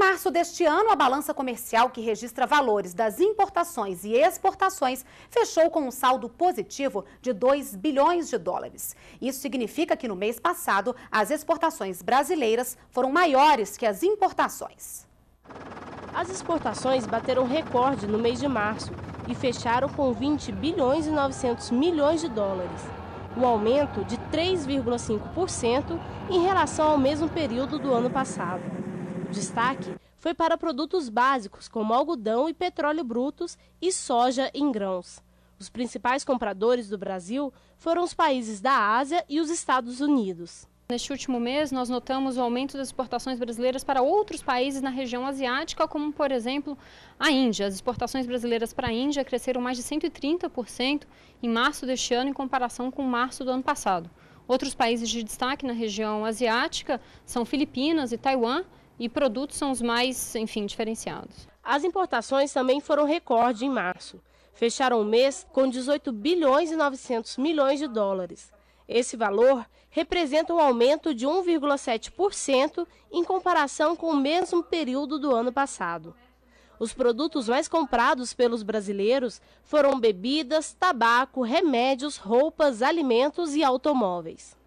março deste ano, a balança comercial que registra valores das importações e exportações fechou com um saldo positivo de 2 bilhões de dólares. Isso significa que no mês passado, as exportações brasileiras foram maiores que as importações. As exportações bateram recorde no mês de março e fecharam com 20 bilhões e 900 milhões de dólares, um aumento de 3,5% em relação ao mesmo período do ano passado. O destaque foi para produtos básicos como algodão e petróleo brutos e soja em grãos. Os principais compradores do Brasil foram os países da Ásia e os Estados Unidos. Neste último mês, nós notamos o aumento das exportações brasileiras para outros países na região asiática, como, por exemplo, a Índia. As exportações brasileiras para a Índia cresceram mais de 130% em março deste ano, em comparação com março do ano passado. Outros países de destaque na região asiática são Filipinas e Taiwan, e produtos são os mais, enfim, diferenciados. As importações também foram recorde em março. Fecharam o mês com 18 bilhões e 900 milhões de dólares. Esse valor representa um aumento de 1,7% em comparação com o mesmo período do ano passado. Os produtos mais comprados pelos brasileiros foram bebidas, tabaco, remédios, roupas, alimentos e automóveis.